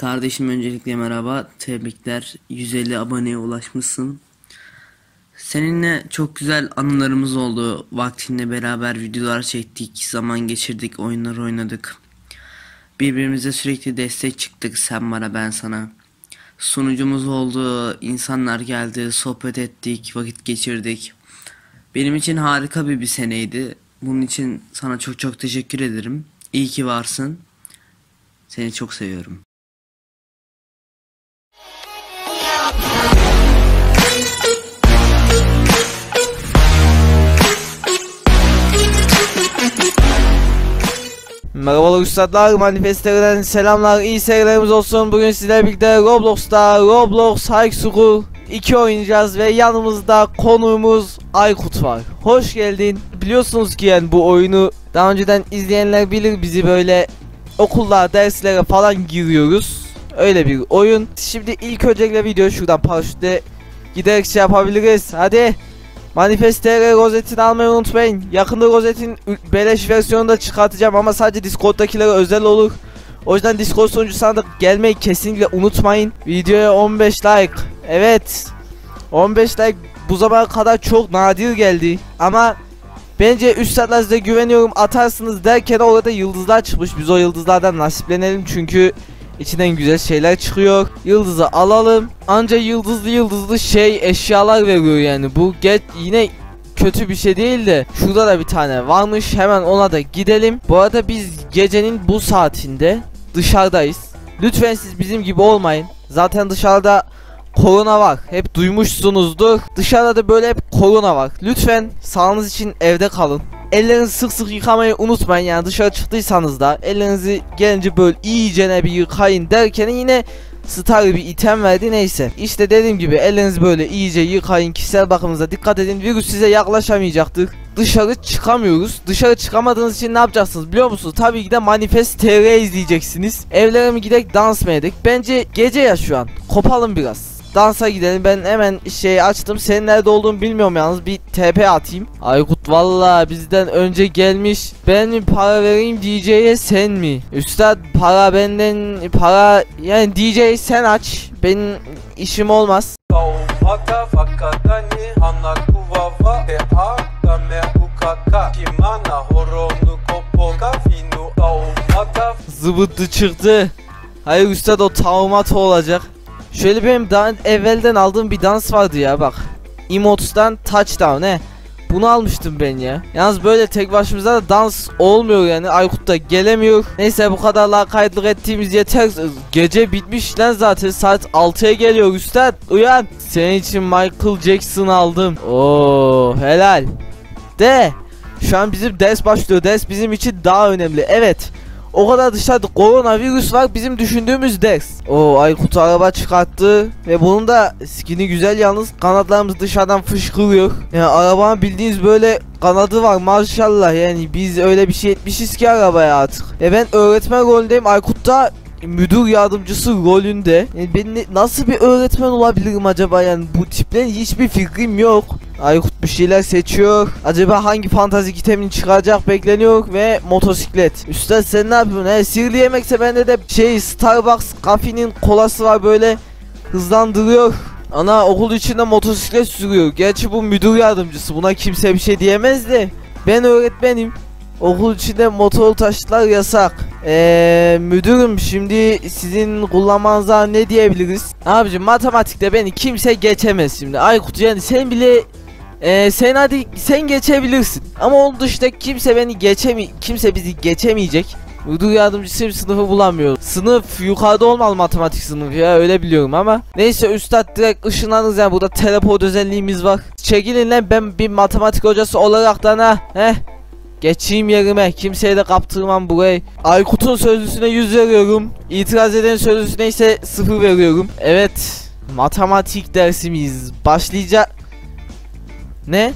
Kardeşim öncelikle merhaba. Tebrikler. 150 aboneye ulaşmışsın. Seninle çok güzel anılarımız oldu. Vaktinde beraber videolar çektik, zaman geçirdik, oyunlar oynadık. Birbirimize sürekli destek çıktık. Sen bana ben sana. Sunucumuz oldu, insanlar geldi, sohbet ettik, vakit geçirdik. Benim için harika bir bir seneydi. Bunun için sana çok çok teşekkür ederim. İyi ki varsın. Seni çok seviyorum. Merhabalar üstadlar, manifestlerden selamlar, iyi seyirlerimiz olsun. Bugün sizlerle birlikte Roblox'ta Roblox High School 2 oynayacağız ve yanımızda konuğumuz Aykut var. Hoş geldin. Biliyorsunuz ki yani bu oyunu daha önceden izleyenler bilir bizi böyle okulda derslere falan giriyoruz. Öyle bir oyun. Şimdi ilk öncelikle video şuradan paraşütle giderek şey yapabiliriz. Hadi. Manifest TR rozetini almayı unutmayın. Yakında rozetin beleş versiyonunu da çıkartacağım ama sadece Discord'dakilere özel olur. O yüzden Discord sunucusuna da gelmeyi kesinlikle unutmayın. Videoya 15 like. Evet. 15 like bu zamana kadar çok nadir geldi. Ama bence üstadlar size güveniyorum atarsınız derken orada yıldızlar çıkmış. Biz o yıldızlardan nasiplenelim çünkü İçinden güzel şeyler çıkıyor. Yıldızı alalım. Anca yıldızlı yıldızlı şey eşyalar veriyor yani. Bu get yine kötü bir şey değil de şurada da bir tane varmış. Hemen ona da gidelim. Bu arada biz gecenin bu saatinde dışarıdayız. Lütfen siz bizim gibi olmayın. Zaten dışarıda korona var. Hep duymuşsunuzdur. Dışarıda da böyle hep korona var. Lütfen sağlığınız için evde kalın. Ellerinizi sık sık yıkamayı unutmayın yani dışarı çıktıysanız da ellerinizi gelince böyle iyicene bir yıkayın derken yine Star bir item verdi neyse. İşte dediğim gibi ellerinizi böyle iyice yıkayın kişisel bakımınıza dikkat edin virüs size yaklaşamayacaktır. Dışarı çıkamıyoruz. Dışarı çıkamadığınız için ne yapacaksınız biliyor musunuz? Tabii ki de Manifest TR izleyeceksiniz. Evlere mi gidek dans mı edek? Bence gece ya şu an. Kopalım biraz dansa gidelim. Ben hemen şey açtım. Senin nerede olduğunu bilmiyorum yalnız. Bir TP atayım. Aykut valla bizden önce gelmiş. Ben mi para vereyim DJ'ye sen mi? Üstad para benden para yani DJ sen aç. Benim işim olmaz. Zıbıttı çıktı. Hayır üstad o taumat olacak. Şöyle benim daha evvelden aldığım bir dans vardı ya bak. Emots'tan touchdown he. Bunu almıştım ben ya. Yalnız böyle tek başımıza da dans olmuyor yani. Aykut da gelemiyor. Neyse bu kadar lakaytlık ettiğimiz yeter. Gece bitmiş lan zaten. Saat 6'ya geliyor üstad. Uyan. Senin için Michael Jackson aldım. Oo helal. De. Şu an bizim ders başlıyor. Ders bizim için daha önemli. Evet. O kadar dışarıda koronavirüs var bizim düşündüğümüz ders. O Aykut araba çıkarttı ve bunun da skini güzel yalnız kanatlarımız dışarıdan fışkırıyor. Yani arabanın bildiğiniz böyle kanadı var maşallah yani biz öyle bir şey etmişiz ki arabaya artık. E ben öğretmen rolündeyim Aykut da müdür yardımcısı rolünde. Yani ben nasıl bir öğretmen olabilirim acaba yani bu tiplerin hiçbir fikrim yok. Aykut bir şeyler seçiyor. Acaba hangi fantazi kitabını çıkaracak bekleniyor ve motosiklet. Üstad sen ne yapıyorsun? He, sihirli yemekse bende de şey Starbucks kafenin kolası var böyle hızlandırıyor. Ana okul içinde motosiklet sürüyor. Gerçi bu müdür yardımcısı. Buna kimse bir şey diyemez de. Ben öğretmenim. Okul içinde motor taşıtlar yasak. Eee müdürüm şimdi sizin kullanmanıza ne diyebiliriz? Abicim matematikte beni kimse geçemez şimdi. Aykut yani sen bile eee sen hadi sen geçebilirsin. Ama onun dışında kimse beni geçemi kimse bizi geçemeyecek. Müdür yardımcısı sınıfı bulamıyor. Sınıf yukarıda olmalı matematik sınıfı ya öyle biliyorum ama. Neyse üstad direkt ışınlanırız yani burada teleport özelliğimiz var. Çekilin lan ben bir matematik hocası olaraktan ha. Heh. Geçeyim yerime. Kimseye de kaptırmam burayı. Aykut'un sözlüsüne 100 veriyorum. İtiraz eden sözlüsüne ise 0 veriyorum. Evet. Matematik dersimiz başlayacak. Ne?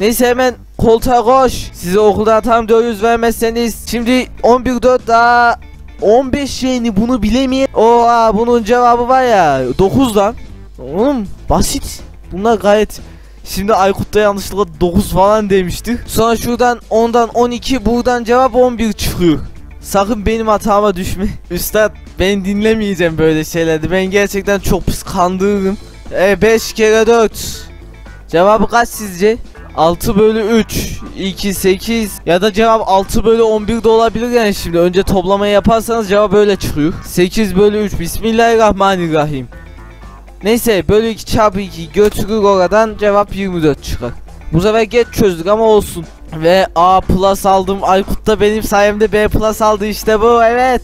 Neyse hemen koltuğa koş. Size okuldan tam 400 vermezseniz şimdi 11.4 daha 15 yeni bunu bilemeyen. Oha bunun cevabı var ya 9 lan. Oğlum basit. Bunlar gayet Şimdi Aykut'ta yanlışlıkla 9 falan demiştik. Sonra şuradan 10'dan 12 buradan cevap 11 çıkıyor. Sakın benim hatama düşme. Üstad ben dinlemeyeceğim böyle şeyleri. Ben gerçekten çok pis kandırırım. E 5 kere 4. Cevabı kaç sizce? 6 bölü 3 2 8 ya da cevap 6 bölü 11 de olabilir yani şimdi. Önce toplamayı yaparsanız cevap böyle çıkıyor. 8 bölü 3 Bismillahirrahmanirrahim. Neyse bölü 2 çarpı 2 götürür oradan cevap 24 çıkar. Bu sefer geç çözdük ama olsun. Ve A plus aldım. Aykut da benim sayemde B plus aldı işte bu evet.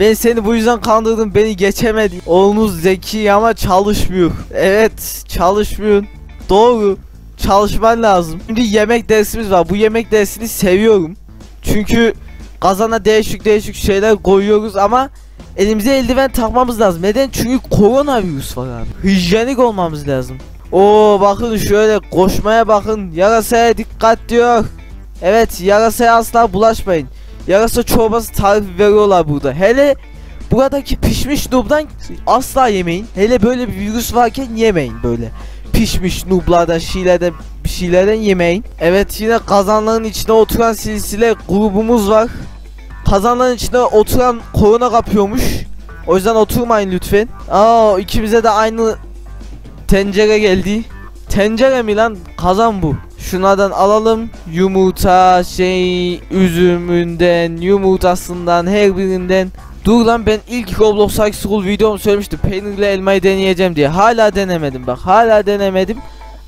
Ben seni bu yüzden kandırdım beni geçemedi. Oğlunuz zeki ama çalışmıyor. Evet çalışmıyor Doğru çalışman lazım. Şimdi yemek dersimiz var. Bu yemek dersini seviyorum. Çünkü kazana değişik değişik şeyler koyuyoruz ama elimize eldiven takmamız lazım. Neden? Çünkü koronavirüs var abi. Hijyenik olmamız lazım. Oo bakın şöyle koşmaya bakın. Yarasaya dikkat diyor. Evet yarasaya asla bulaşmayın. Yarasa çorbası tarifi veriyorlar burada. Hele buradaki pişmiş nubdan asla yemeyin. Hele böyle bir virüs varken yemeyin böyle pişmiş nublardan şeylerden bir şeylerden yemeyin. Evet yine kazanların içine oturan silsile grubumuz var. Kazanların içine oturan korona kapıyormuş. O yüzden oturmayın lütfen. Aa ikimize de aynı tencere geldi. Tencere mi lan? Kazan bu. Şunlardan alalım. Yumurta, şey, üzümünden, yumurtasından, her birinden. Dur lan ben ilk Roblox High School videomu söylemiştim. Peynirli elmayı deneyeceğim diye. Hala denemedim bak. Hala denemedim.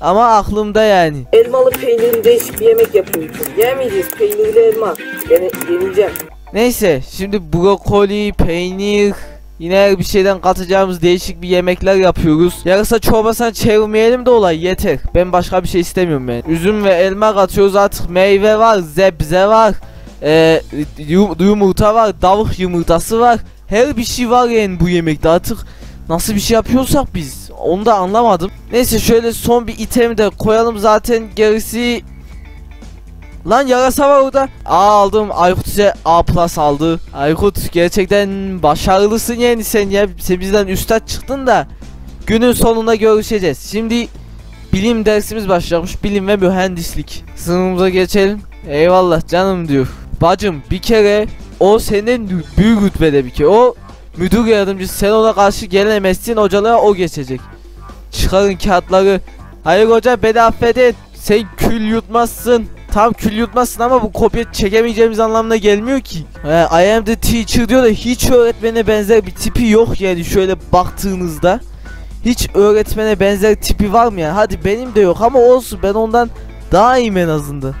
Ama aklımda yani. Elmalı peynirli değişik bir yemek yapıyoruz. Yemeyeceğiz peynirli elma. Yani yeneceğim. Neyse şimdi brokoli, peynir, yine bir şeyden katacağımız değişik bir yemekler yapıyoruz. Yarısa çorbasına çevirmeyelim de olay yeter. Ben başka bir şey istemiyorum ben. Üzüm ve elma katıyoruz artık meyve var, zebze var. Yum- yumurta var, tavuk yumurtası var. Her bir şey var yani bu yemekte artık. Nasıl bir şey yapıyorsak biz onu da anlamadım. Neyse şöyle son bir item de koyalım zaten gerisi Lan yarasa var orada. A aldım. Aykut ise A plus aldı. Aykut gerçekten başarılısın yani sen ya. Sen bizden üstad çıktın da. Günün sonunda görüşeceğiz. Şimdi bilim dersimiz başlamış. Bilim ve mühendislik. Sınıfımıza geçelim. Eyvallah canım diyor. Bacım bir kere o senin büyük rütbede bir kere. O müdür yardımcısı sen ona karşı gelemezsin hocalığa o geçecek. Çıkarın kağıtları. Hayır hoca beni affedin. Sen kül yutmazsın. Tam kül yutmazsın ama bu kopya çekemeyeceğimiz anlamına gelmiyor ki. He, I am the teacher diyor da hiç öğretmene benzer bir tipi yok yani şöyle baktığınızda. Hiç öğretmene benzer tipi var mı yani? Hadi benim de yok ama olsun ben ondan daha iyiyim en azından.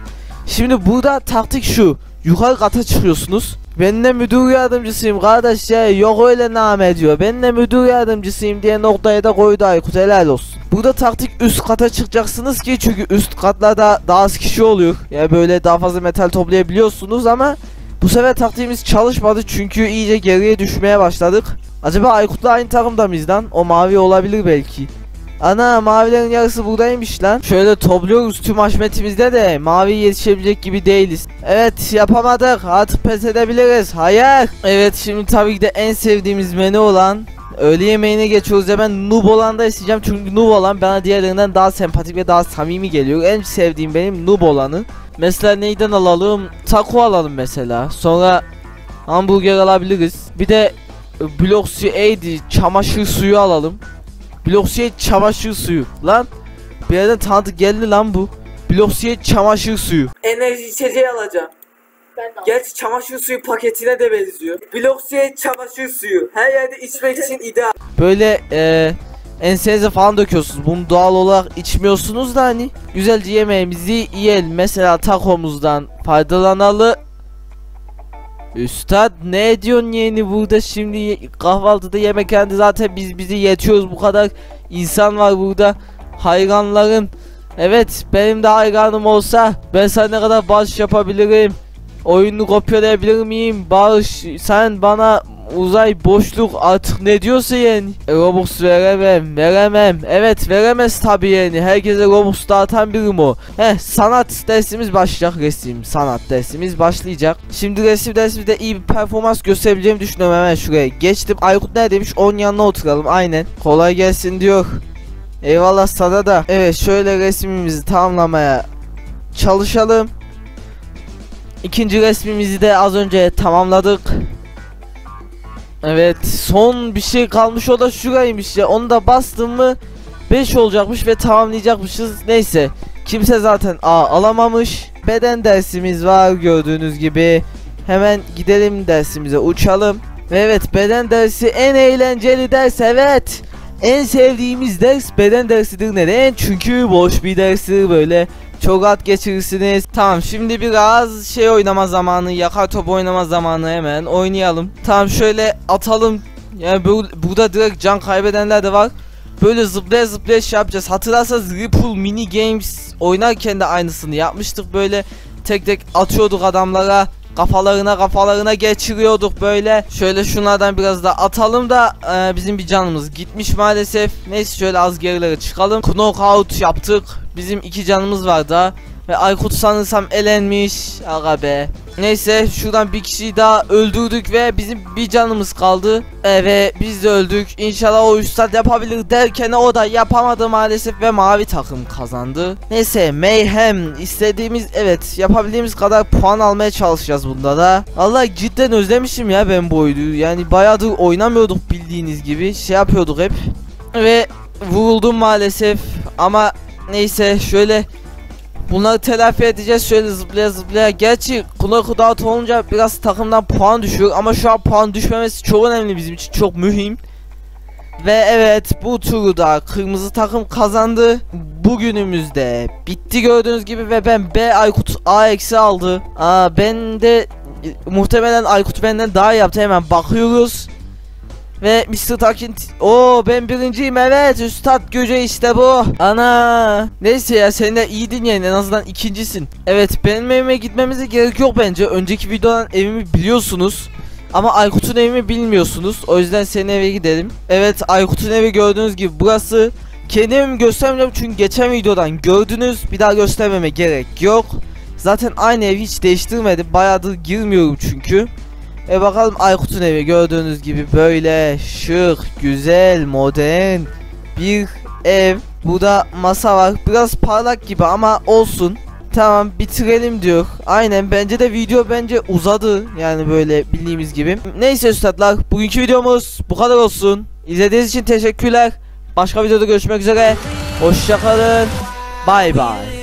Şimdi burada taktik şu. Yukarı kata çıkıyorsunuz. Ben de müdür yardımcısıyım kardeş ya yok öyle name diyor. Ben de müdür yardımcısıyım diye noktaya da koydu Aykut helal olsun. Burada taktik üst kata çıkacaksınız ki çünkü üst katlarda daha az kişi oluyor. Yani böyle daha fazla metal toplayabiliyorsunuz ama bu sefer taktiğimiz çalışmadı çünkü iyice geriye düşmeye başladık. Acaba Aykut'la aynı takımda mıyız lan? O mavi olabilir belki. Ana mavilerin yarısı buradaymış lan. Şöyle topluyoruz tüm haşmetimizde de mavi yetişebilecek gibi değiliz. Evet yapamadık artık pes edebiliriz. Hayır. Evet şimdi tabii ki de en sevdiğimiz menü olan öğle yemeğine geçiyoruz. Hemen noob olan da isteyeceğim çünkü noob olan bana diğerlerinden daha sempatik ve daha samimi geliyor. En sevdiğim benim noob olanı. Mesela neyden alalım? Taco alalım mesela. Sonra hamburger alabiliriz. Bir de Bloxy Aid çamaşır suyu alalım. Bloksiye çamaşır suyu. Lan bir yerden tanıdık geldi lan bu. Bloksiye çamaşır suyu. Enerji içeceği alacağım. Ben de Gerçi çamaşır suyu paketine de benziyor. Bloksiye çamaşır suyu. Her yerde içmek için ideal. Böyle eee ensenize falan döküyorsunuz. Bunu doğal olarak içmiyorsunuz da hani. Güzelce yemeğimizi yiyelim. Mesela takomuzdan faydalanalım. Üstad ne diyorsun yeni burada şimdi? Kahvaltıda yemekhanede zaten biz bizi yetiyoruz. Bu kadar insan var burada. Hayranların. Evet benim de hayranım olsa ben sana ne kadar bağış yapabilirim? Oyunu kopyalayabilir miyim? Bağış sen bana uzay boşluk artık ne diyorsa yani? E, Robux veremem veremem. Evet veremez tabi yani. Herkese Robux dağıtan birim o. Heh sanat dersimiz başlayacak resim sanat dersimiz başlayacak. Şimdi resim dersimizde iyi bir performans gösterebileceğimi düşünüyorum hemen şuraya. Geçtim Aykut neredeymiş onun yanına oturalım aynen. Kolay gelsin diyor. Eyvallah sana da. Evet şöyle resmimizi tamamlamaya çalışalım. İkinci resmimizi de az önce tamamladık Evet son bir şey kalmış o da şuraymış ya. Onu da bastım mı 5 olacakmış ve tamamlayacakmışız. Neyse kimse zaten A alamamış. Beden dersimiz var gördüğünüz gibi. Hemen gidelim dersimize uçalım. Ve evet beden dersi en eğlenceli ders evet. En sevdiğimiz ders beden dersidir neden? Çünkü boş bir derstir böyle çok rahat geçirirsiniz. Tamam şimdi biraz şey oynama zamanı, yakar top oynama zamanı hemen oynayalım. Tamam şöyle atalım. Yani bu, burada direkt can kaybedenler de var. Böyle zıplaya zıplaya şey yapacağız. Hatırlarsanız Ripple Mini Games oynarken de aynısını yapmıştık. Böyle tek tek atıyorduk adamlara. Kafalarına kafalarına geçiriyorduk böyle. Şöyle şunlardan biraz da atalım da e, bizim bir canımız gitmiş maalesef. Neyse şöyle az gerilere çıkalım. Knockout yaptık. Bizim iki canımız var daha. Ve Aykut sanırsam elenmiş. Aga be. Neyse şuradan bir kişiyi daha öldürdük ve bizim bir canımız kaldı. E, ve biz de öldük. İnşallah o üstad yapabilir derken o da yapamadı maalesef ve mavi takım kazandı. Neyse Mayhem istediğimiz evet yapabildiğimiz kadar puan almaya çalışacağız bunda da. Allah cidden özlemişim ya ben bu oyunu. Yani bayağıdır oynamıyorduk bildiğiniz gibi. Şey yapıyorduk hep. Ve vuruldum maalesef ama neyse şöyle Bunları telafi edeceğiz şöyle zıplaya zıplaya. Gerçi kulak dağıt olunca biraz takımdan puan düşüyor ama şu an puan düşmemesi çok önemli bizim için çok mühim. Ve evet bu turu da kırmızı takım kazandı. Bugünümüzde bitti gördüğünüz gibi ve ben B Aykut A eksi aldı. Aa ben de e, muhtemelen Aykut benden daha yaptı hemen bakıyoruz. Ve Mr. Takin o ben birinciyim evet Üstad Göce işte bu Ana Neyse ya sen de iyiydin yani en azından ikincisin Evet benim evime gitmemize gerek yok bence Önceki videodan evimi biliyorsunuz ama Aykut'un evimi bilmiyorsunuz. O yüzden senin eve gidelim. Evet Aykut'un evi gördüğünüz gibi burası. Kendi evimi göstermeyeceğim çünkü geçen videodan gördünüz. Bir daha göstermeme gerek yok. Zaten aynı evi hiç değiştirmedim. Bayağıdır girmiyorum çünkü. E bakalım Aykut'un evi gördüğünüz gibi böyle şık, güzel, modern bir ev. Burada masa var. Biraz parlak gibi ama olsun. Tamam bitirelim diyor. Aynen bence de video bence uzadı. Yani böyle bildiğimiz gibi. Neyse üstadlar bugünkü videomuz bu kadar olsun. İzlediğiniz için teşekkürler. Başka videoda görüşmek üzere. Hoşçakalın. Bay bay.